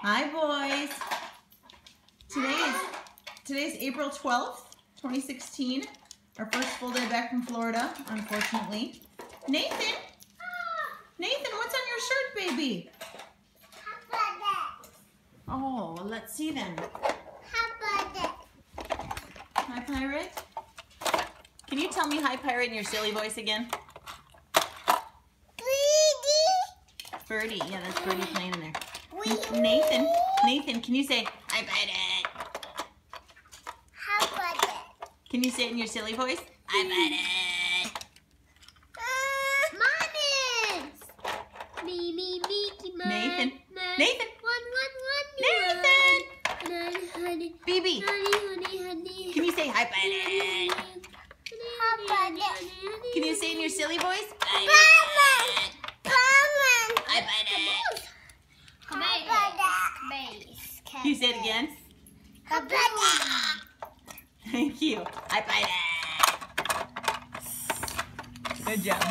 Hi, boys. Today is today's April 12th, 2016. Our first full day back from Florida, unfortunately. Nathan, Nathan, what's on your shirt, baby? Oh, well, let's see then. Hi, Pirate. Can you tell me hi, Pirate, in your silly voice again? Birdie. Birdie. Yeah, that's Birdie playing in there. Nathan, Nathan, can you say I bite it? How hi, Pirate? Can you say it in your silly voice? I bite Hi, Pirate. Me, me, Mickey Mouse. Nathan. Nathan. One, one, one. Nathan. Honey, honey, BB, honey, honey, honey. can you say hi, Pirate? Honey, Can you say it in your silly voice? Hi, Mama. Hi, Pirate. Space. Can you say it again? Thank you. Hi, Pirate. Good job.